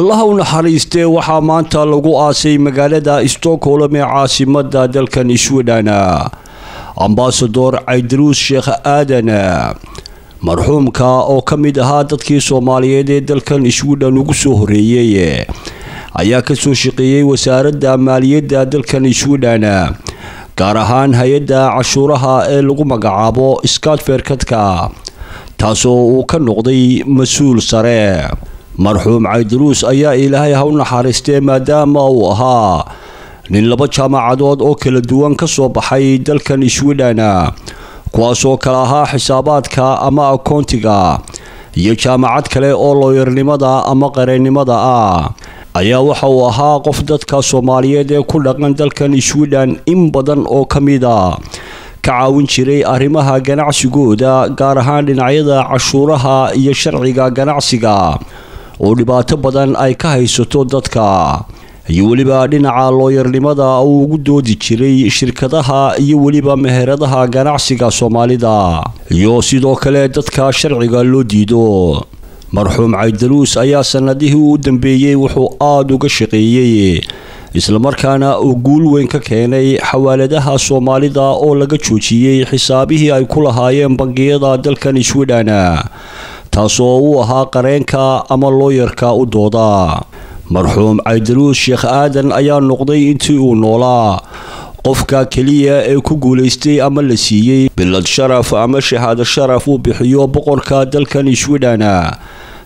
allaha u naxariistee waxaa maanta lagu aasay magaalada stockholm ee caasimada dalkan sweden ambasador caydaruus sheekh aadan marxuumka oo ka mid ahaa dadkii soomaaliyeed ee dalkan sweden ugu soo horeeyey ayaa ka soo shaqeeyey wasaaradda maaliyadda dalkan sweden gaar ahaan hay'adda cashuuraha ee lagu magacaabo skatferkadka taasoo uu ka noqday mas'uul sare marxuum caydaruus ayaa ilaahay ha u naxariistee maadaama uu ahaa nin laba jaamacadood oo kala duwan ka soo baxay dalkan sweden kuwaasoo kale ahaa xisaabaadka ama akoontiga iyo jaamacad kale oo looyarnimada ama qareennimada ah. Ayaa waxa uu ahaa qof dadka soomaaliyeed ee ku dhaqan dalkan sweden in badan oo ka mida ka caawin jiray arrimaha ganacsigooda gaar ahaan dhinacyada cashuuraha iyo sharciga ganacsiga oo dhibaato badan ay ka haysato dadka. Iyo weliba dhinaca looyarnimada uu ugu doodi jiray shirkadaha iyo weliba meheradaha ganacsiga soomaalida. Iyo sidoo kale dadka sharciga loo diido. Marxuum caydaruus ayaa sanadihii u dambeeyey wuxuu aada uga shaqeeyey islamarkaana uu guul weyn ka keenay xawaaladaha soomaalida oo laga joojiyey xisaabihii ay ku lahaayeen bangiyada dalkan sweden taasoo uu ahaa qareenka ama looyarka u dooda. Marxuum caydaruus sheekh aadan ayaa noqday intii uu noolaa qofka keliya ee ku guulaystay ama la siiyey bilad sharaf ama shahaado sharaf uu bixiyo boqorka dalkan sweden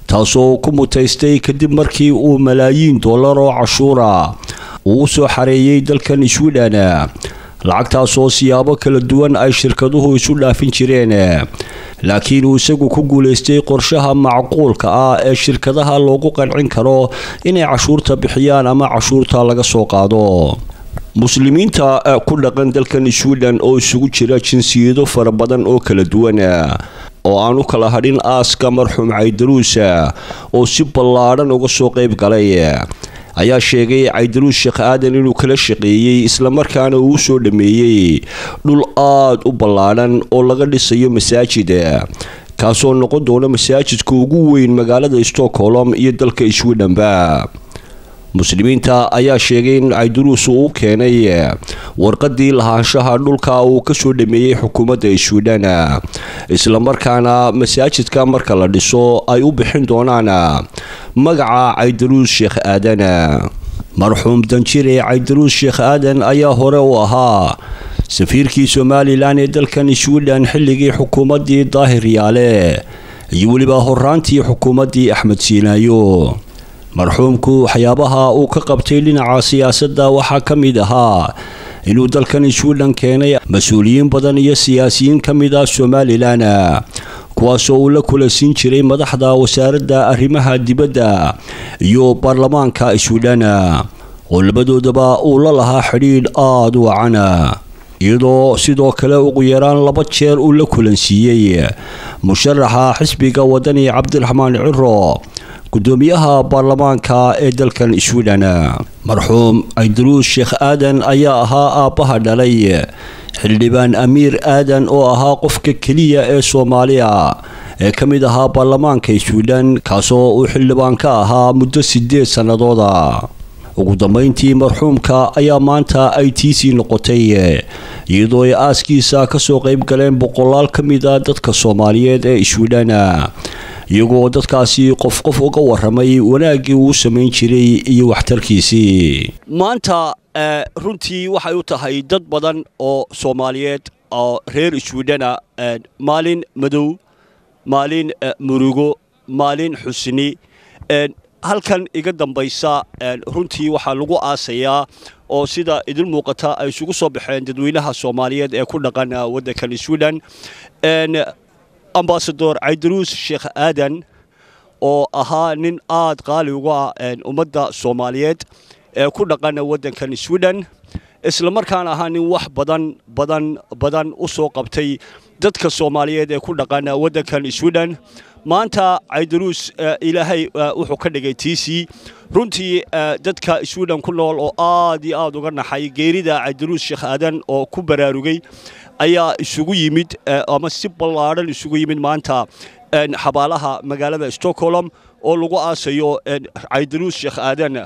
taasoo ku mutaystay kadib markii uu malaayiin dollar oo cashuura uu u soo xareeyey dalkan sweden lacagtaasoo siyaabo kala duwan ay shirkaduhu isu dhaafin jireen laakiin uu isagu ku guulaystay qorshaha macquulka ah ee shirkadaha loogu qancin karo inay cashuurta bixiyaan ama cashuurta laga soo qaado. Muslimiinta ku dhaqan dalkan sweden oo isugu jira jinsiyado fara badan oo kala duwan oo aan u kala hadhin aaska marxuum caydaruus oo si ballaadhan uga soo qayb galay ayaa sheegay caydaruus sheekh aadan inuu kala shaqeeyey islamarkaana uu soo dhameeyey. Dhul aada u ballaadhan oo laga dhisayo masaajid kaasoo noqon doona masaajidka ugu weyn magaalada stockholm iyo dalka swedhenba muslimiinta ayaa sheegay in caydaruus uu keenay warqadii lahaanshaha dhulka uu ka soo dhameeyey xukuumadda sweden islamarkaana masaajidka marka la dhiso ay u bixin doonaan magaca caydaruus sheekh aadan marxuum danjire caydaruus sheekh aadan ayaa hore u ahaa safiirkii somalilan ee dalkan sweden xilligii xukuumaddii daahir yaale iyo weliba horaantii xukuumaddii axmed siinaayo marxuumku waxyaabaha uu ka qabtay dhinaca siyaasadda waxaa ka mid ahaa inuu dalkan sweden keenay mas'uuliyiin badan iyo siyaasiyiin ka mid ah somalilan kuwaasoo uu la kula siin jiray madaxda wasaaradda arrimaha dibadda iyo baarlamaanka sweden oo labadoodaba uu la lahaa xidhiidh aada u wacana iyadoo sidoo kale ugu yaraan laba jeer uu la kulansiiyey. Musharaxa xisbiga wadani cabdiraxmaan ciro gudoomiyaha baarlamaanka ee dalkan sweden marxuum caydaruus sheekh aadan ayaa ahaa aabbaha dhalay. Xildhibaan amiir aadan oo ahaa qofka keliya ee soomaaliya ee ka mid ahaa baarlamaanka sweden kaasoo uu xildhibaan ka ahaa muddo sideed sannadooda ugu dambeyntii marxuumka ayaa maanta ay tiisii noqotay iyadoo ay aaskiisa ka soo qayb galeen boqolaal ka mid a dadka soomaaliyeed ee sweden iyagoo dadkaasi qof qof uga waramay wanaaggii uu samayn jiray iyo waxtarkiisii. Maanta runtii waxay u tahay dad badan oo soomaaliyeed oo reer swedena maalin madow maalin murugo maalin xusni halkan iga dambaysa runtii waxaa lagu aasayaa oo sida idin muuqata ay isugu soo baxeen dadweynaha soomaaliyeed ee ku dhaqan waddankan sweden ambasador caydaruus sheekh aadan oo ahaa nin aada qaali uga ah ummadda soomaaliyeed ee ku dhaqana waddankan sweden. Islamarkaana ahaa nin wax badan badan badan u soo qabtay dadka soomaaliyeed ee ku dhaqana waddankan sweden. Maanta caydaruus ilaahay wuxuu ka dhigay tiisii runtii dadka sweden ku nool oo aad iyo aada uga naxay geerida caydaruus sheekh aadan oo ku baraarugay ayaa isugu yimid ama si ballaadhan isugu yimid maanta xabaalaha magaalada stockholm oo lagu aasayo caydaruus sheekh aadan.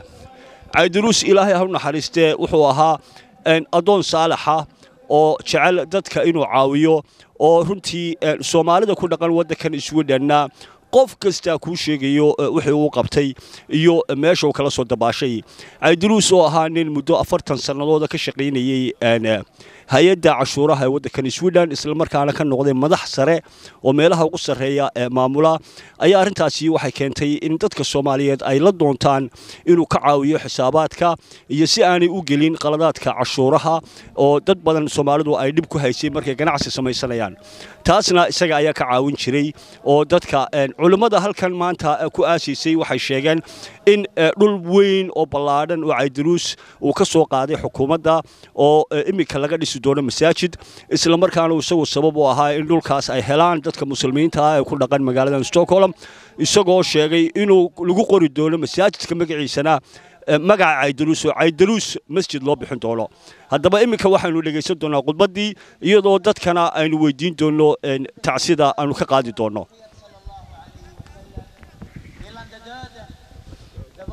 Caydaruus ilaahay ha naxariistee wuxuu ahaa addoon saalaxa oo jecel dadka inuu caawiyo oo runtii soomaalida ku dhaqan waddankan iswedhanna qof kastaa kuu sheegayo wixii uu qabtay iyo meesha uu kala soo dabaashay. Caydaruus oo ahaa nin muddo afartan sannadooda ka shaqaynayey hay'adda cashuuraha ee waddankan sweden islamarkaana ka noqday madax sare oo meelaha ugu sarreeya ee maamula ayaa arrintaasi waxay keentay in dadka soomaaliyeed ay la doontaan inuu ka caawiyo xisaabaadka iyo si aanay u gelin qaladaadka cashuuraha oo dad badan soomaalidu ay dhib ku haysay markay ganacsi samaysanayaan. Taasna isaga ayaa ka caawin jiray oo dadka culimmada halkan maanta ku aasiisay waxay sheegeen in dhul weyn oo ballaadhan oo caydaruus uu ka soo qaaday xukuumadda oo iminka laga dhisi doono masaajid islamarkaana isagu sabab u ahaa in dhulkaas ay helaan dadka muslimiinta ah ee ku dhaqan magaalada stockholm isagoo sheegay inuu lagu qori doono masaajidka magaciisana magaca caydaruus oo caydaruus masjid loo bixin doono. Haddaba iminka waxaynu dhegaysan doonaa khudbaddii iyadoo dadkana aynu weydiin doonno tacsida aanu ka qaadi doonno.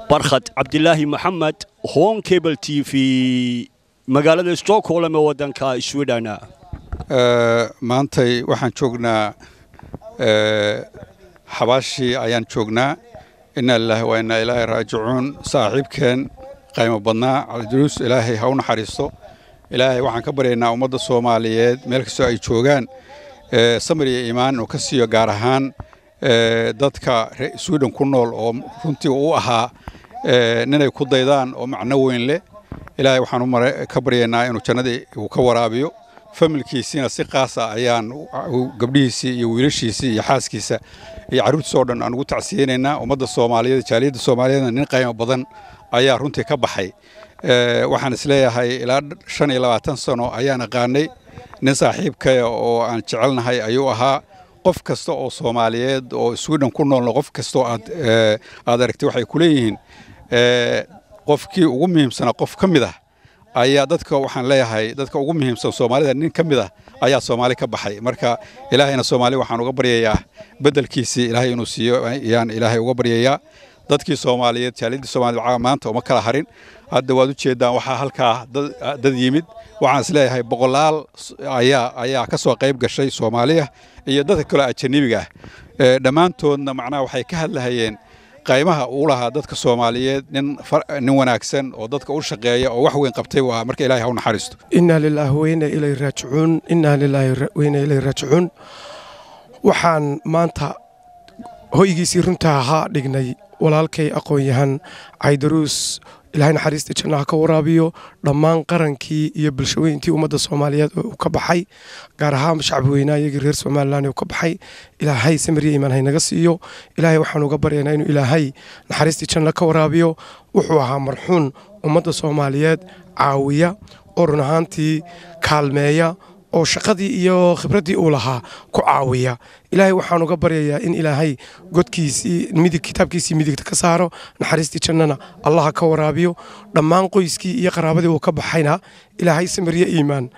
Barkhad cabdilaahi maxamed hon cable t v magaalada stockholm ee waddanka sweden maantay waxaan joognaa xabaashii ayaan joognaa. Inaa lilaahi waa inaa ilaahay raajicuun. Saaxiibkeen qaymo badnaa caliduruus ilaahay ha u naxariisto. Ilaahay waxaan ka baryaynaa ummadda soomaaliyeed meel kastoo ay joogaan samir iyo iimaan uu ka siiyo gaar ahaan dadka sweden ku nool oo runtii u ahaa ninay ku daydaan oo macno weyn leh ilaahay waxaan ka baryaynaa inuu jannadii uu ka waraabiyo. Familkiisiina si qaasa ayaan gabdhihiisii iyo wiilashiisii iyo xaaskiisa iyo carruurtiisa oo dhan aan ugu tacsiyeynaynaa ummadda soomaaliyeed jaaliyadda soomaaliyeedna nin qaymo badan ayaa runtii ka baxay. Waxaan is leeyahay ilaa shan iyo labaatan sano ayaan aqaanay nin saaxiibkaya oo aan jecelnahay ayuu ahaa. Qof kasta oo soomaaliyeed oo sweden ku noolna qof kastoo aad aad aragtay waxay ku leeyihiin qofkii ugu muhiimsanaa qof ka mid ah ayaa dadka waxaan leeyahay dadka ugu muhiimsan soomaalida nin ka mid ah ayaa soomaali ka baxay. Marka ilaahayna soomaali waxaan uga baryayaa beddelkiisii ilaahay inuu siiyo ayaan ilaahay uga baryayaa dadkii soomaaliyeed jaaliyadii soomaaliyed maanta uma kala harin. Hadda waad u jeeddaan waxaa halkaa dad yimid. Waxaan is leeyahay boqolaal ayaa ayaa ka soo qayb gashay soomaaliya iyo dadka kale ajanabiga ah. Dhammaantoodna macnaha waxay ka hadlahayeen qaymaha uu lahaa dadka soomaaliyeed nin wanaagsan oo dadka u shaqeeya oo wax weyn qabtay waa marka ilaahay ha u naxariisto innaa lilaahi weyna ilay raajicuun innaa lilaahi weyna ilay raajicuun. Waxaan maanta hoygiisii runta ahaa dhignay walaalkay aqoon-yahan caydaruus ilaahay naxariista jannaha ka waraabiyo dhammaan qarankii iyo bulshaweyntii ummadda soomaaliyeed oo uu ka baxay gaar ahaan shacbi weynaa iyagii reer somalilan uu ka baxay. Ilaahay samiriya imaan haynaga siiyo. Ilaahay waxaan uga baryaynaa inuu ilaahay naxariistii janna ka waraabiyo. Wuxuu ahaa marxuun ummadda soomaaliyeed caawiya oo run ahaantii kaalmeeya oo shaqadii iyo khibraddii uu lahaa ku caawiya. Ilaahay waxaan uga baryayaa in ilaahay godkiisii midig kitaabkiisii midigta ka saaro naxariistii jannana allaha ka waraabiyo. Dhammaan qoyskii iyo qaraabadii uu ka baxayna ilaahay samiryo iimaan.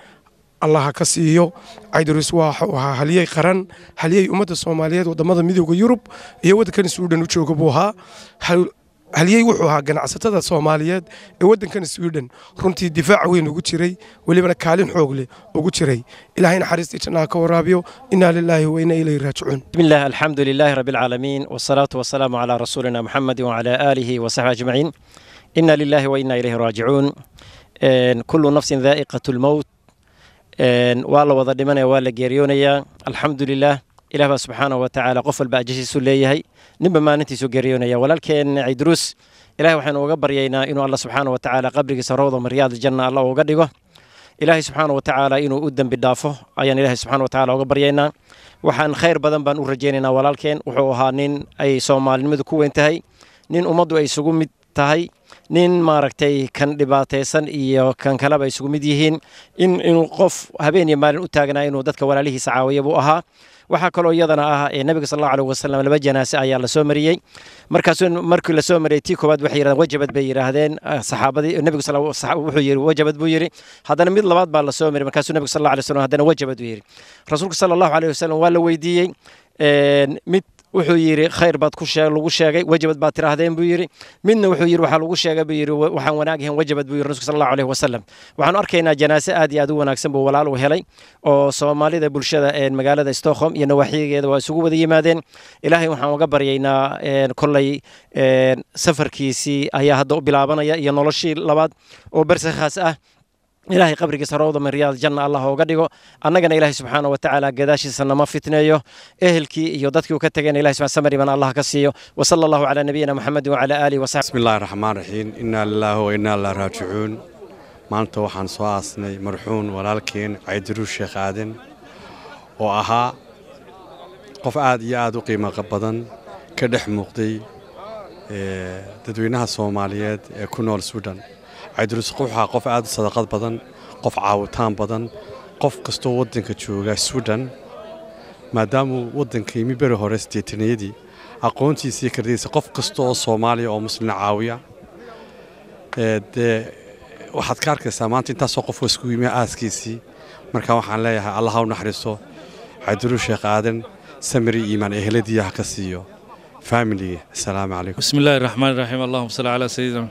Allaha ka siiyo. Caydaruus waxuu ahaa haliyey qaran haliyey ummadda soomaaliyeed waddamada midooda yurub iyo waddankan sweden u jooga buu ahaa halyey wuxuu ahaa ganacsatada soomaaliyeed ee waddankana swidhen runtii difaac weyn ugu jiray welibana kaalin xoogleh ugu jiray. Ilaahay naxariistii jannaha ka waraabiyo. Innaa lilaahi wa innaa ilayhi raajicuun. Bismillaah alxamdu lilaahi rabbi alcaalamiin wasalaatu wasalaamu calaa rasuulina muxamedin wacalaa aalihi wa ajmaciin innaa lilaahi wa ilayhi raajicuun. Kullu nafsin daa'iqatu lmowt waa la wada dhimanaya waa la geeriyoonayaa. Alxamdu lilaah ilaah baa subxaanahu wa tacaala qof walba ajashiisu leeyahay. Ninba maalintiisu geeriyoonaya walaalkeen ciidruus ilahay waxaanu uga baryaynaa inuu alla subxaana wa tacaala qabrigiisa rawda maryaadaljanna alla uga dhigo. Ilaahay subxaana wa tacaala inuu u dembi dhaafo ayaan ilaahay subxana wa tacala uga baryaynaa. Waxaan khayr badan baan u rajaynaynaa walaalkeen. Wuxuu ahaa nin ay soomaalinimadu ku weyn tahay. Nin ummaddu ay isugu mid tahay. Nin maaragtay kan dhibaataysan iyo kan kaleba isugu mid yihiin. In inuu qof habeen iyo maalin u taagnaa inuu dadka walaalihiisa caawiya buu ahaa waxaa kaloo iyadana ah nabiga sal allahu aleyh wasalam laba janaase ayaa la soo mariyey. Markaasuu markii la soo mariyey tii koowaad waxay yidhahdeen wajabad bay yidhaahdeen. Saxaabadii nebigu wuxuu yidhi wajabad buu yidhi. Haddana mid labaad baa la soo mariyey markaasuu nebigu sal allahu alay wasalam haddana wajabad buu yidhi. Rasuulku sala allahu aleyh wasalam waa la weydiiyey mid wuxuu yidhi khayr baad lagu sheegay wajabad baad tiraahdeen buu yidhi. Midna wuxuu yidhi waxaa lagu sheegay buu yidhi. Waxaan wanaag ahayn wajabad buu yidhi rasuulka sal allahu alayhi wasalam waxaanu arkaynaa janaase aad iyo aad u wanaagsan buu walaal u helay oo soomaalida bulshada magaalada stockholm iyo nawaaxigeeda waa isugu wada yimaadeen. Ilaahay waxaan uga baryaynaa kolley safarkiisii ayaa hadda u bilaabanaya iyo noloshii labaad oo bersakhaas ah ilaahay qabrigiisa rawda min riyaad janna allah ooga dhigo. Annagana ilaahay subxaana wa tacaala gadaashiisa nama fitneeyo ehelkii iyo dadkii uu ka tegayna ilahay subxaan samariban allah ka siiyo. Wa sala allahu calaa nabiyina maxamedin wacala aalihi wa bismi illaahi raxmaan raxiim innaa lilaahi wa innaa ilaa raajicuun maanta waxaan soo aasnay marxuun walaalkeen caydiruus sheekh aadan oo ahaa qof aad iyo aad u qiimo badan ka dhex muuqday dadweynaha soomaaliyeed ee ku nool suudhan caydurus quuxa qof aad u sadaqad badan qof caawitaan badan qof kastoo waddanka jooga sudan maadaamu waddanka imi beri hore sideetaniyadii aqoontiisii kardiisa qof kasta oo soomaaliya oo muslina caawiya. Eh, Dee waxaad ka arkaysaa maanta intaasoo qofka isku yimi aaskiisii marka waxaan leeyahay allah u naxariiso cabduruu sheekh aadan samiri iimaan eheladiiya ha ka siiyo faamiliga asalaamu calaykum bismi illaahi raxiim allahuma salli calaa sayidina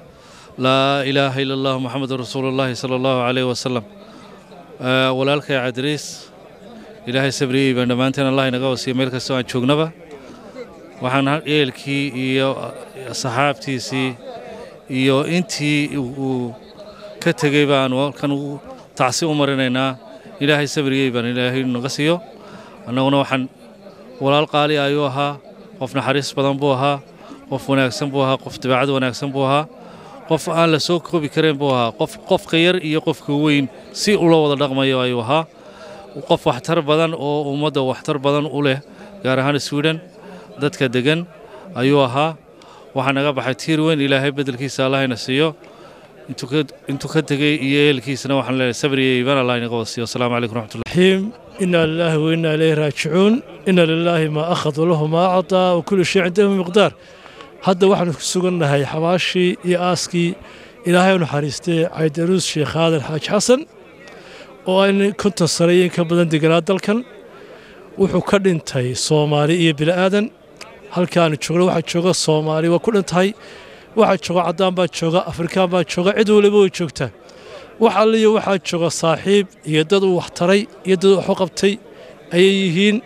laa ilaaha ila allah rasuulu rasuulullaahi sala allahu caleyh wasalam uh, walaalkay cadriis ilaahay sabriyey baan dhammaanteen allah inaga wasiya meel kastoo aan joognaba. Waxaan eelkii iyo uh, saxaabtiisii iyo intii uu ka tegey baan walkan tacsi u marinaynaa. Ilaahay sabriyey baan ilaahay naga siiyo. Annaguna waxaan walaal qaali ayuu ahaa qof naxariis badan buu ahaa qof wanaagsan buu ahaa qof dabeecad wanaagsan buu ahaa qof aan la soo koobi karayn buu ahaa. Qofka yar iyo qofka weyn si ula wada dhaqmayo ayuu ahaa. Qof waxtar badan oo ummadda waxtar badan u leh gaar ahaan swiden dadka degan ayuu ahaa. Waxaa naga baxay tiir weyn ilaahay beddelkiisa allahayna siiyo. Intuu ka tegey iyo eelkiisana waxaan leenahay sabriya iibaan allahayna wada siiyo. Assalaamu calaykum raxmatullahi inna lilaahi wa inna ilayhi raajicuun. Inna lilaahi maa akhad walahu maa cataa wa kullu shay cindahu miqdaar hadda waxaanu ku sugannahay xabaashii iyo aaskii ilaahay u naxariistay caydaruus sheekh aadan xaaji xasan oo ayna konton sano iyo in ka badan deganaa dalkan. Wuxuu ka dhintay soomaali iyo bila'aadan halkaanu joogno waxaa jooga soomaali waa ku dhintahay waxaa jooga caddaan baa jooga afrikaan baa jooga cid waliba way joogtaa. Wax alliyo waxaa jooga saaxiib iyo dad uu wax taray iyo dad wax u qabtay ayay yihiin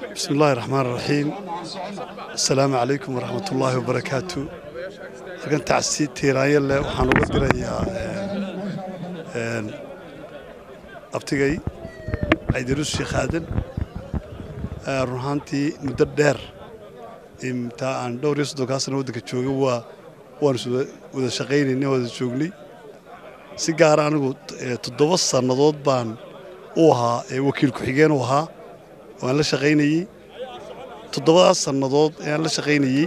bismi illaahi raxmaan raxiim assalaamu calaykum waraxmat ullaahi wabarakaatu halkan tacsi tiiraanye leh waxaan uga dirayaa eh, eh, abtigay caydiruus sheekh aadan. Eh, Run ahaantii muddo dheer intaa aan dhowr iyo soddonkaa sana waddanka joogay waa waanu wada shaqaynayna wada joognay. Si gaara ah anigu toddoba sannadood baan u ahaa ee u ahaa waan la shaqaynayey toddobadaas sannadood ayaan la shaqaynayey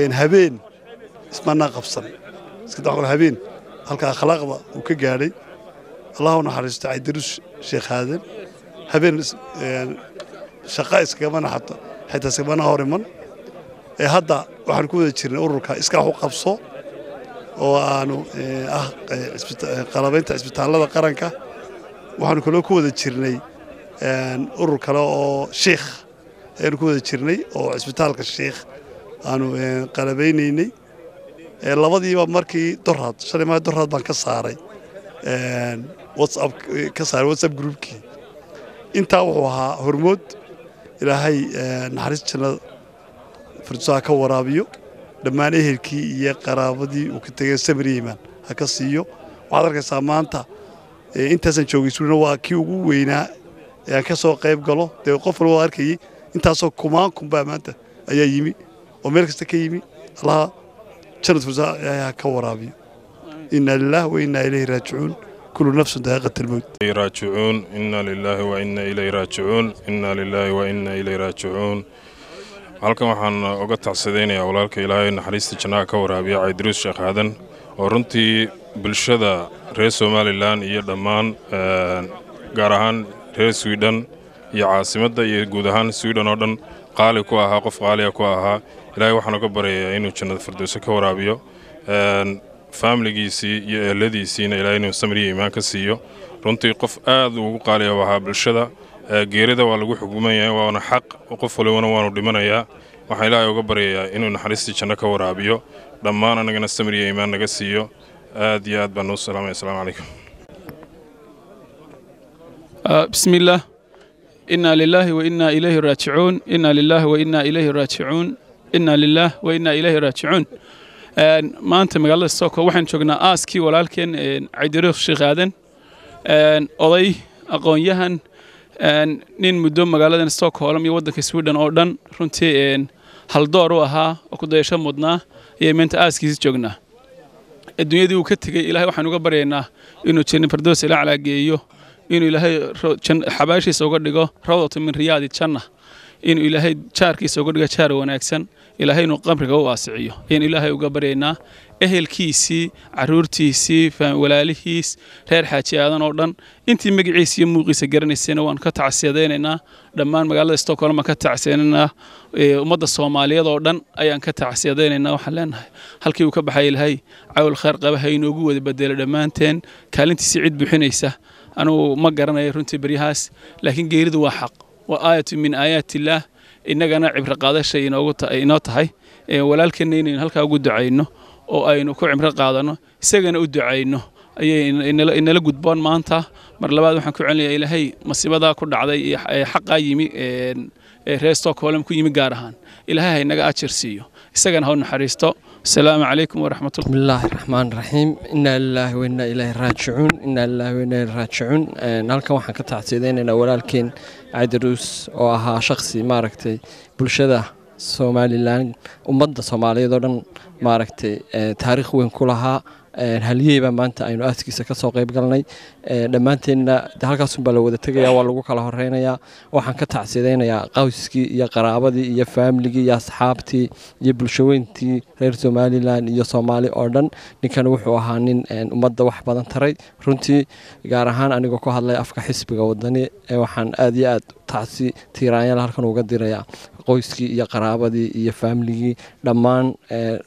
een, habeen ismanaa qabsan. Habeen. Halka akhlaaqda uu ka gaadhay allah u naxariisto caydiruus sheekh aadan habeen shaqa iskagamana xata xitaa iskamana hor iman. Ee hadda waxaan ku wada jirnay ururka iskaax u qabso oo aanu ah qalabaynta cisbitaallada qaranka. Waxaanu kaloo ku wada jirnay urur kale oo shiikh ayaanu ku wada jirnay oo cisbitaalka sheikh aanu qalabaynaynay. Labadiiba markii doraad shalay maa doraad baan ka saaray. Ka saaray whatsapp groupkii. Intaa wuxuu ahaa hormood ilaahay naxariis jannada firdusaha ka waraabiyo. Dhammaan ehelkii iyo qaraabadii uu ka tegay samir iimaan ha ka siiyo. Waxaad arkaysaa maanta intaasaan joogay suulina waa kii ugu weynaa ayaan ka soo qayb galo. Dee qof walba waa arkayey intaasoo kumaan kunbaa maanta ayaa yimi. Oo meel kasta ka yimi. Allaha janad fusaa ayaa ka waraabiyo inna lilah wa inna ilayhi raajicuun. Kulu nafsun daaqat lmowt raajicuun. Inna lillahi wa ilayhi raajicuun. Inna lillahi wa ilayhi raajicuun. Halkan waxaan uga tacsadaynayaa walaalka ilaahay naxariista jannaha ka waraabiya caydiruus sheekh aadan. Oo runtii bulshada reer somalilan iyo dhammaan eh, gaar ahaan reer swidhen iyo caasimadda iyo guud ahaan swidhen oo dhan qaali ku ahaa qof qaaliya ku ahaa. Ilaahay waxaan uga baryayaa inuu jannada firdowse ka waraabiyo faamiligiisii iyo eheladiisiina ilaahay inuu samriya iimaan ka siiyo. Runtii qof aad ugu qaaliya ahaa bulshada geerida waa lagu xukumanyahay waana xaq qof walibana waanu dhimanayaa. Waxaan ilaahay uga baryayaa inuu naxariistii janno ka waraabiyo. Dhammaan annagana samriya iimaan naga siiyo. Aad iyo aad baan nuu salaamaya asalaamu calaykum Uh, bismi illaah inna lilaahi wa inna ilayhi raajicuun inna lilaahi wa inna ilayhi raajicuun inna lilaah wa maanta magaalada stockholm waxaan joognaa aaskii walaalkeen caydiruukh sheekh aadan. Oday aqoon-yahan nin muddo magaaladan stockholm iyo waddanka sweden oo dhan runtii haldoor u ahaa oo kudayasho mudnaa ayay maanta aaskiisa joognaa. Adduunyadii uu ka tegey ilahay waxaan uga baryaynaa inuu jannifirdows ilaa calaa geeyo inuu ilaahay xabaashiisa uga dhigo rawdatu min riyaadi janna. Inuu ilaahay jaarkiisa uga dhigo jaar wanaagsan. Ilaahay inuu qabriga u waasiciyo. Ayaan ilaahay uga baryaynaa ehelkiisii caruurtiisii walaalihiis reer xaaji aadan oo dhan. Intii magaciisa iyo muuqiisa garanaysayna waan ka tacsiyadaynaynaa dhammaan magaalada stockholm baan ka tacsiyadaynaynaa ummadda soomaaliyeed oo dhan ayaan ka tacsiyadaynaynaa waxaan leenahay. Halkii uu ka baxay ilaahay cawl khayr qaba ha inoogu wada bedelo dhammaanteen. Kaalintiisii cid buuxinaysa anugu ma garanayo runtii beryahaas laakiin geeridu waa xaq. Waa aayatu min aayaati illaah innagana cibro qaadashay inoo tahay. Walaalkeenna inaynu halkaa ugu ducayno oo aynu ku cimro qaadanno isagana u ducayno. Ayay inala gudboon maanta. Mar labaad waxaan ku celinayaa ilaahay masiibadaa ku dhacday ee xaqaa yimi reer stockholm ku yimi gaar ahaan. Ilaahay haynaga ajar siiyo. Isagana ha u naxariisto السلام عليكم ورحمة الله بسم الله الرحمن الرحيم إنا لله وإنا إليه راجعون إنا لله وإنا إليه راجعون halkan waxaan ka tacsiideynayna walaalkeen cadiruus oo ahaa shakhsi maaragtay bulshada somalilan ummadda soomaaliyeed oo dhan maaragtay taariikh weyn ku lahaa haliyeyba maanta aynu aaskiisa ka soo qayb galnay. Dhammaanteenna halkaasunbaa la wada tegaya waa lagu kala horeynayaa. Waxaan ka tacsidaynayaa qawskii iyo qaraabadii iyo faamiligii iyo asxaabtii iyo bulshaweyntii reer somalilan iyo soomaali oo dhan. Ninkan wuxuu ahaa nin ummadda wax badan taray. Runtii gaar ahaan anigoo ku hadlay afka xisbiga wadani waxaan aad iyo aad tacsi tiiraanyal halkan uga dirayaa qoyskii iyo qaraabadii iyo faamiligii dhammaan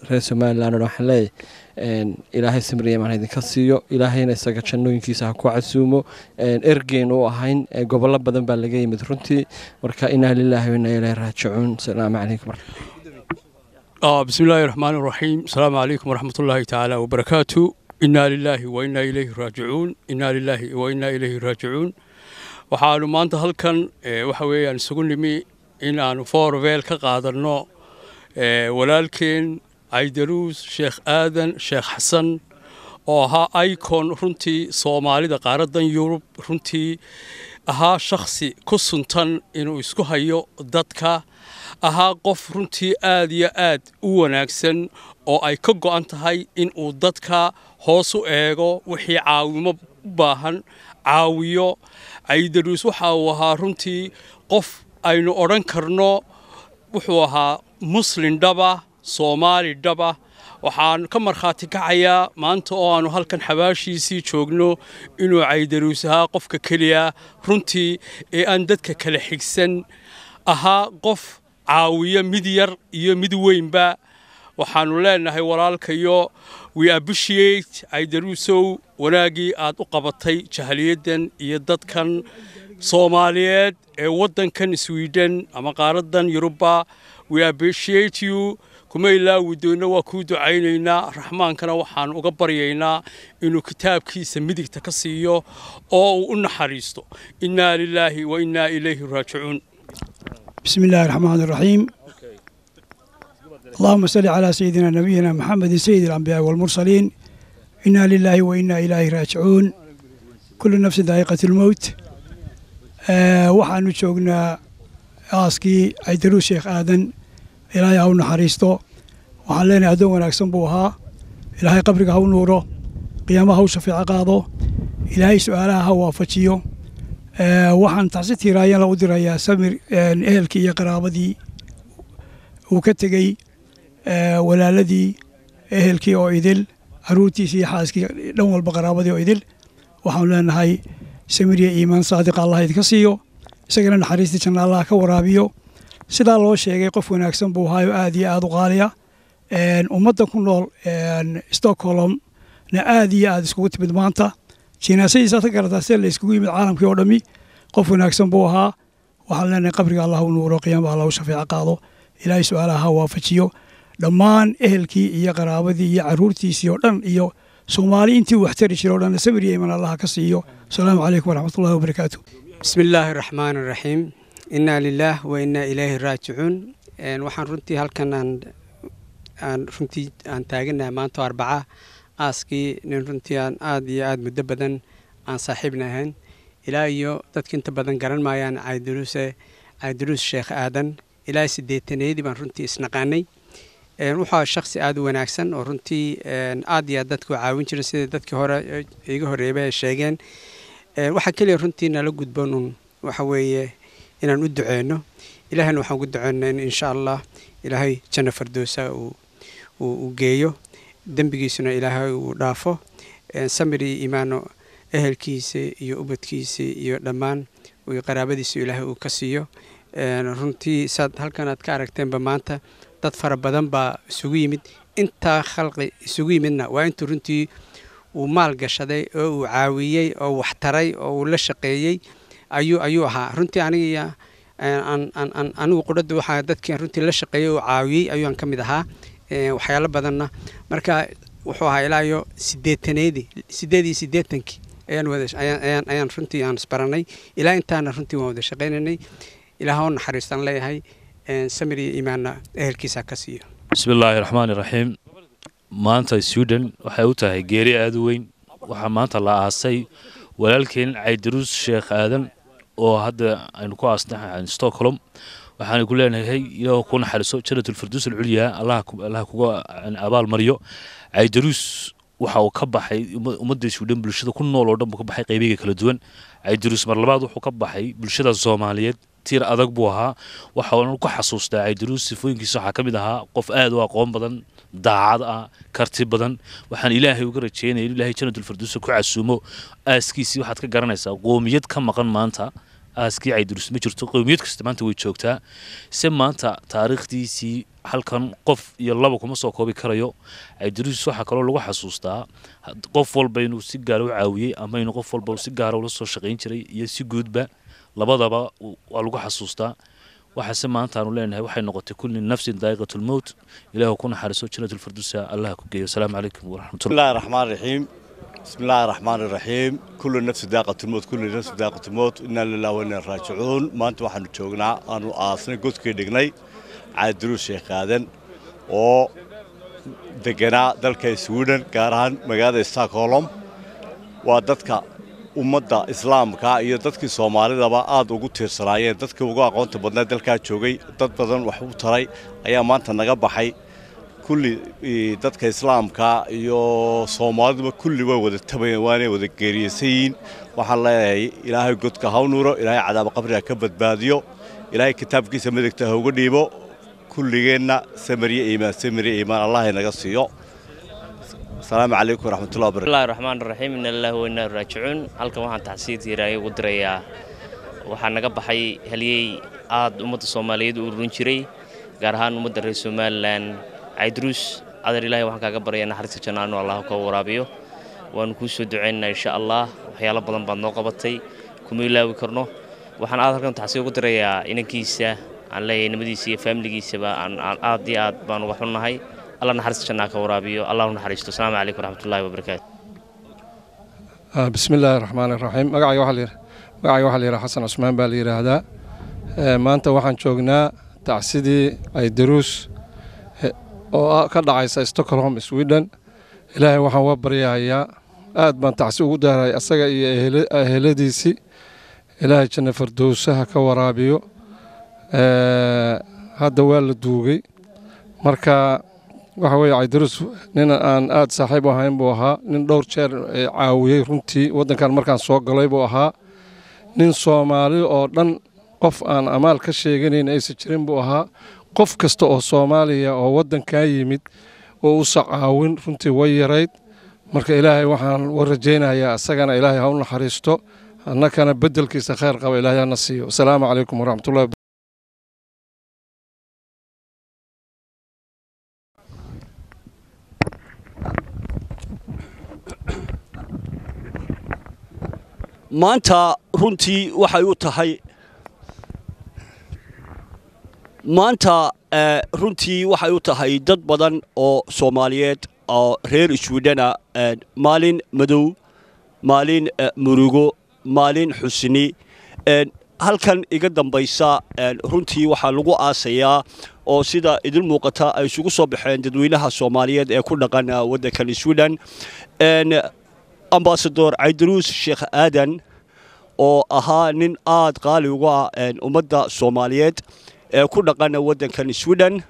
reer somalilan waxaan leeyahay ilaahay simriyamaan idinka siiyo. Ilaahayna isaga jannooyinkiisa ha ku casuumo. Ergeyn u ahayn gobollo badan baa laga yimid runtii. Marka inaa lilaahi wa inaa raajicuun. Salaamu calaykum ah, bismillaahi raxmaan raxiim asalaamu calaykum waraxmatullaahi tacaala wabarakaatu inaa lilaahi wa ilayhi raajicuun. Inaa lilaahi wa ilayhi raajicuun. Waxaanu maanta halkan waxa weeyaan isugu nimi in aanu foorweel ka qaadanno walaalkeen caydaruus sheekh aadan sheekh xasan oo ahaa icon runtii soomaalida qaaradan yurub runtii ahaa shakhsi ku suntan inuu isku hayo dadka ahaa qof runtii aad iyo aad u wanaagsan oo ay ka go'an tahay in uu dadka hoos u eego wixii caawimo u baahan caawiyo. Caydaruus waxa uu ahaa runtii qof aynu odhan karno wuxuu ahaa muslin dhaba soomaali dhaba. Waxaan ka markhaati kacayaa maanta oo aanu halkan xabaashiisii joogno inuu caydaruus ahaa qofka keliya runtii ee aan dadka kala xigsan ahaa qof caawiyo mid yar iyo mid weynba. Waxaannu leenahay walaalkayo we appreciate caydaruusow wanaaggii aad u qabatay jahaliyaddan iyo dadkan soomaaliyeed ee waddankan sweden ama qaaraddan yuruba we appreciate you kuma ilaawi doonno waa kuu ducaynaynaa. Raxmaankana waxaan uga baryaynaa inuu kitaabkiisa midigta ka siiyo oo uu u naxariisto. Innaa lilaahi wa innaa ilayhi raajicuun. Bismi illaahi raxmaan iraxiim allahuma salli calaa sayidina nabiyina maxamedin sayidi alambiyaai walmursaliin innaa lilaahi wa innaa ilaahi raajicuun. Kullu nafsin daa'iqatilmowt waxaanu joognaa aaskii ay daruus sheekh aadan ilaahay ha u naxariisto. Waxaan leenahay addoon wanaagsan buu ahaa. Ilaahay qabriga ha u nuuro. Qiyaamaha ha u shafeeco qaado. Ilaahay su'aalaha ha waafajiyo. Waxaan tacsi tiiraayana u dirayaa samir ehelkii iyo qaraabadii uu ka tegey. Walaaladii ehelkii oo idil caruurtiisii iyo xaaskii dhan walba qaraabadii oo idil. Waxaanu leenahay samir iyo iimaan saadiqa allah idinka siiyo. Isagana naxariistii janna allah ka waraabiyo sidaa loo sheegay qof wanaagsan buu ahaayo aad iyo aad u qaaliya. Ummadda ku nool stockholmna aad iyo aad iskugu timid maanta. Jiinaasadiisaad ka garataa sida la iskugu yimid caalamkii oo dhammi qof wanaagsan buu ahaa. Waxaan leenahay qabriga allah nuuro qiyaamaha allahu shafeeco qaado. Ilaahay su'aalaha waafajiyo. Dhammaan ehelkii iyo qaraabadii iyo carruurtiisii oo dhan iyo soomaali intii wax tari jiro o dhan sabir iyo iman allaha ka siiyo. Asalaamu calaykum waraxmatullahi wabarakaatu bismi illaahi raxmaani raxiim innaa lilaah wa innaa ilaahi raajicuun waxaan runtii halkan aan aan runtii aan taaganahay maanta oo arbaca aaskii. Nin runtii aan aada iyo aada muddo badan aan saaxiibna ahayn. Ilaa iyo dadka inta badan garan maayaan cayduruuse cayduruus sheekh aadan. Ilaa siddeetanayadii baan runtii isnaqaanay. Wuxua shaksi aada u wanaagsan oo runtii aada iyo aad dadka u caawin jiray sida dadkii hore iga horreeyba ay sheegeen. Waxaa keliya runtii nala gudboon un waxa weeye inaan u duceyno ilaahayna waxaan ugu duceynaa in insha allah ilaahay janno fardoosa uu geeyo. Dembigiisuna ilaahay uu dhaafo. Samir iyo iimaano ehelkiisa iyo ubadkiisa iyo dhammaan qaraabadiisa ilaahay uu ka siiyo. Runtii saad halkan aad ka aragteenba maanta dad fara badan baa isugu yimid. Intaa khalqi isugu yimidna waa intuu runtii uu maal gashaday oo uu caawiyey oo wax taray oo uu la shaqeeyey ayuu ayuu ahaa runtii aniga anigu qudhadda waxaa dadkii runtii la shaqeeyey oo caawiyey ayuan ka mid ahaa waxyaalo badanna. Marka wuxuu ahaa ilaa iyo sideetaneedii sideed iyo sideetankii ayaan wada ayaan runtii aan isbaranay. Ilaa intaana runtii waan wada shaqaynaynay ilaah oo naxariistaan leeyahay samir iyo iimaanna ehelkiisa ka siiyo. Bismi illaahi raxmaani raxiim maanta sweden waxay u tahay geeri aada u weyn. Waxaa maanta la aasay walaalkeen caydaruus sheekh aadan oo hadda aynu ku aasnahay stockholm waxaana ku leenahay ilaah ku naxariiso janatulfarduus alculyaa allaha kuga abaal mariyo. Caydaruus waxa uu ka baxay ummadda sweden bulshada ku nool oo dhan buu ka baxay qaybiga kala duwan. Caydaruus mar labaad wuxuu ka baxay bulshada soomaaliyeed tiir adag buu ahaa. Waxaanu ku xasuustaa caydaruus sifooyinkiisa waxaa ka mid ahaa qof aad u aqoon badan daacad ah karti badan. Waxaan ilaahay uga rajeynaya in ilaahay janatulfarduusa ku casuumo aaskiisii waxaad ka garanaysaa qoomiyad ka maqan maanta. Aaskii caydaruus ma jirto qowmiyad kasta maanta way joogtaa. Se maanta taariikhdiisii halkan qof iyo laba kuma soo koobi karayo. Caydaruus waxaa kaloo lagu xasuustaa. Qof walba inuu si gaara u caawiyey ama inuu qof walba si gaara ula soo shaqayn jiray iyo si guudba labadaba waa lagu xasuustaa waxaase maanta aanu leenahay waxay noqotay kulli nafsin daa'iqat lmowt ilaahu ku naxariiso jannat lfarduusa allah ku geeyo. Asalaamu calaykum waraxmatullah bismillahi raxmaan raxiim bismillahi raxmaan raxiim kullu nafsi daaqat lmowt kullu nafsi daaqat lmowt inaa lilah wa inaa raajicuun. Maanta waxaanu joognaa aanu aasnay godkii dhignay. Caadiruus sheekh aadan oo deganaa dalka sweden gaar ahaan magaalada stockholm. Waa dadka ummadda islaamka iyo dadkii soomaalidaba aad ugu tiirsanaayeen. Dadkii ugu aqoonta badnaa dalkaa joogay dad badan wax u taray ayaa maanta naga baxay. Kulli dadka islaamka iyo soomaaliduba kulli way wada tabayeen waanay wada geeriyeysan yihiin waxaan leeyahay ilaahay godka ha nuuro ilaahay cadaaba qabriga ka badbaadiyo. Ilaahay kitaabkiisa midigta ha uga dhiibo. Kulligeenna samariye iimaan samariye iimaan allah inaga siiyo asalaamu calaykum waraxmatullahi wabarakatu bismillahi raxmaan raxiim inna lillahi wa inna raajicuun halkan waxaan taxsiid yaraaya ugu dirayaa waxaa naga baxay halyey aad ummadda soomaaliyeed u ururin jiray gaar ahaan ummadda reer somalilan caydruus adar ilahay waxaan kaaga baraya naxariista jannaan allah ka waraabiyo. Waanu kuu soo ducaynaynaa insha allah waxyaalo badan baad noo qabatay kuma ilaawi karno. Waxaan aad halkan taxsiid ugu dirayaa inankiisa aan leeyahay nimadiisa iyo faamiligiisaba aan aad iyo aad baan uga xunnahay alla naxariista jannaa ka waraabiyo. Allah u naxariisto. Asalaamu calaykum waraxmatullahi wabarakaatu bismi illaahi raxmaan iraxiim magacayga waxaa la yidhaha xasan cusmaan baa la yidhaahdaa maanta waxaan joognaa tacsidii ay daruus oo ka dhacaysa stockholm sweden. Ilaahay waxaan uga baryahayaa. Aad baan tacsi ugu daaray asaga iyo eheladiisii ilaahay janna fardowsaha ka waraabiyo. Hadda waa la duugay. Marka waxa weeye caydaruus nin aan aad saaxiib u ahayn buu ahaa. Nin dhowr jeer caawiyey runtii waddankan markaan soo galay buu ahaa. Nin soomaali oo dhan qof aan amaal ka sheeganayn aysan jirin buu ahaa. Qof kasta oo soomaaliya oo waddankaa yimid oo usa caawin runtii way yarayd. Marka ilaahay waxaan wa rajaynayaa asagana ilaahay ha u naxariisto. Annakana beddelkiisa khayr qaba ilaahay hana siiyo. Asalaamu calaykum waraxmatullahi maanta runtii waxay u tahay maanta runtii waxay u tahay dad badan oo soomaaliyeed oo reer swidhana maalin madow maalin murugo maalin xusni halkan iga dambaysa runtii waxaa lagu aasayaa oo sida idin muuqata ay isugu soo baxeen dadweynaha soomaaliyeed ee ku dhaqan waddankan swidhen ambasador caydaruus sheekh aadan oo ahaa nin aad qaali uga ah ummadda soomaaliyeed ee ku dhaqan waddankan swidhen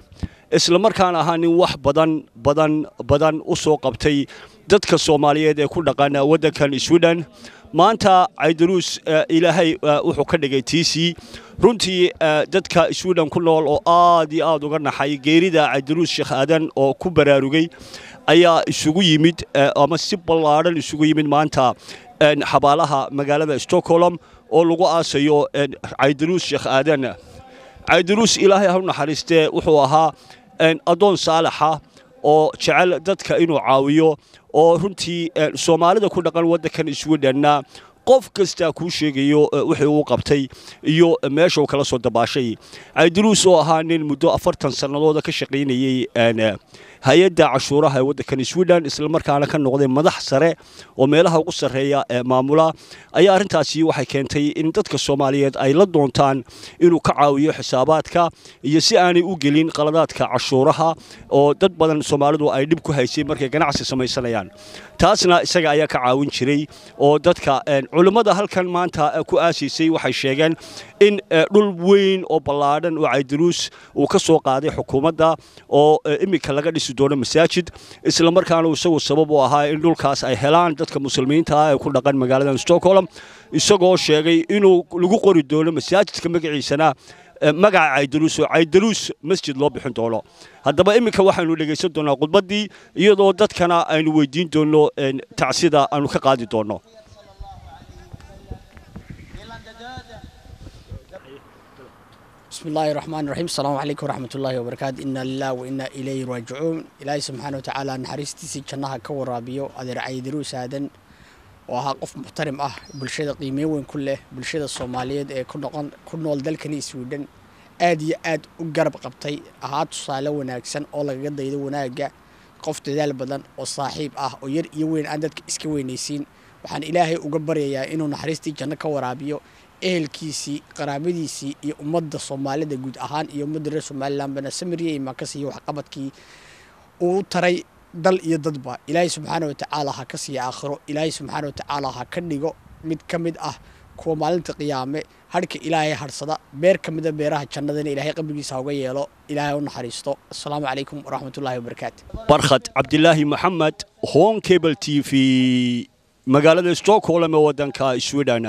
islamarkaana ahaa nin wax badan badan badan u soo qabtay dadka soomaaliyeed ee ku dhaqan waddankan swidhen maanta caydaruus ilaahay wuxuu ka dhigay tiisii runtii dadka swidhen ku nool oo aad iyo aad uga naxay geerida caydaruus sheekh aadan oo ku baraarugay ayaa isugu yimid ama si ballaadhan isugu yimid maanta xabaalaha magaalada stockholm oo lagu aasayo caydaruus sheekh aadan. Caydaruus ilaahay ha naxariistee wuxuu ahaa addoon saalaxa oo jecel dadka inuu caawiyo oo runtii soomaalida ku dhaqan waddankan swidhenna qof kastaa kuu sheegayo wixii uu qabtay iyo meesha uu kala soo dabaashay. Caydaruus oo ahaa nin muddo afartan sannadooda ka shaqaynayey hay'adda cashuuraha ee waddankan swidhen islamarkaana ka noqday madax sare oo meelaha ugu sarreeya ee maamula ayaa arrintaasi waxay keentay in dadka soomaaliyeed ay la doontaan inuu ka caawiyo xisaabaadka iyo si aanay u gelin qaladaadka cashuuraha oo dad badan soomaalidu ay dhib ku haysay markay ganacsi samaysanayaan. Taasna isaga ayaa ka caawin jiray oo dadka culimmada halkan maanta ku aasiisay waxay sheegeen in dhul weyn oo ballaadhan oo caydaruus uu ka soo qaaday xukuumadda oo iminka laga dhisi doono masaajid. Islamarkaana isagu sabab u ahaa in dhulkaas ay helaan dadka muslimiinta ah ee ku dhaqan magaaladan stockholm isagoo sheegay inuu lagu qori doono masaajidka magaciisana magaca caydaruus oo caydaruus masjid loo bixin doono. Haddaba iminka waxaanu dhegaysan doonaa khudbaddii iyadoo dadkana aynu weydiin doonno tacsida aanu ka qaadi doonno bismi illaahi raxmaan raxiim asalaamu calaykum waraxmatullaahi wabarakaatu inaa lilah wainaa ilayhi raajicuun ilaahay subxaana watacaala naxariistiisii jannaha ka waraabiyo. Adeercaydiru saadan. Oo ahaa qof muxtarim ah bulshada qiimeyn weyn ku leh bulshada soomaaliyeed ee ku noqon ku nool dalkani swidhen aada iyo aad u garab qabtay. Ahaa tusaale wanaagsan oo lagaga daydo wanaagga qof dadaal badan oo saaxiib ah oo yar iyo weyn aan dadka iska weynaysiin. Waxaan ilaahay uga baryayaa inuu naxariistii janno ka waraabiyo ehelkiisii qaraabadiisii iyo ummadda soomaalida guud ahaan iyo ummadda reer somalilanbana samiriya imaanka siiya waxqabadkii uu taray dal iyo dadba ilaahay subxaana watacaala ha ka siiya aakhiro. Ilaahay subxaana watacaala ha ka dhigo mid ka mid ah kuwa maalinta qiyaame. Hadhka ilaahay hadhsada beer ka mida beeraha jannadana ilaahay qabrigiisa uga yeelo. Ilaahay u naxariisto. Asalaamu calaykum waraxmatullaahi wabarakaatu barkhad cabdilaahi maxamed hon cable t v magaalada stockholm ee waddanka swidhen